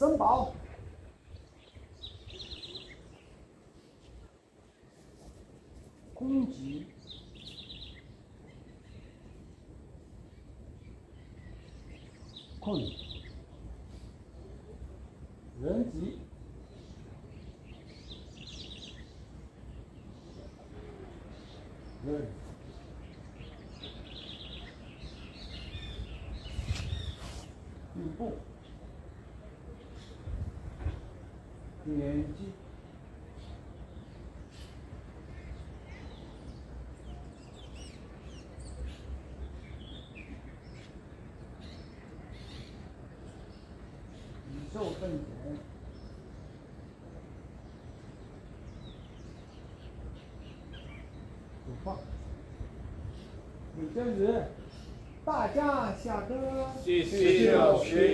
珍宝，攻击，控制，人质，人，吕布。年纪。宇宙分解。有放。李正子，大家下课。谢谢老师。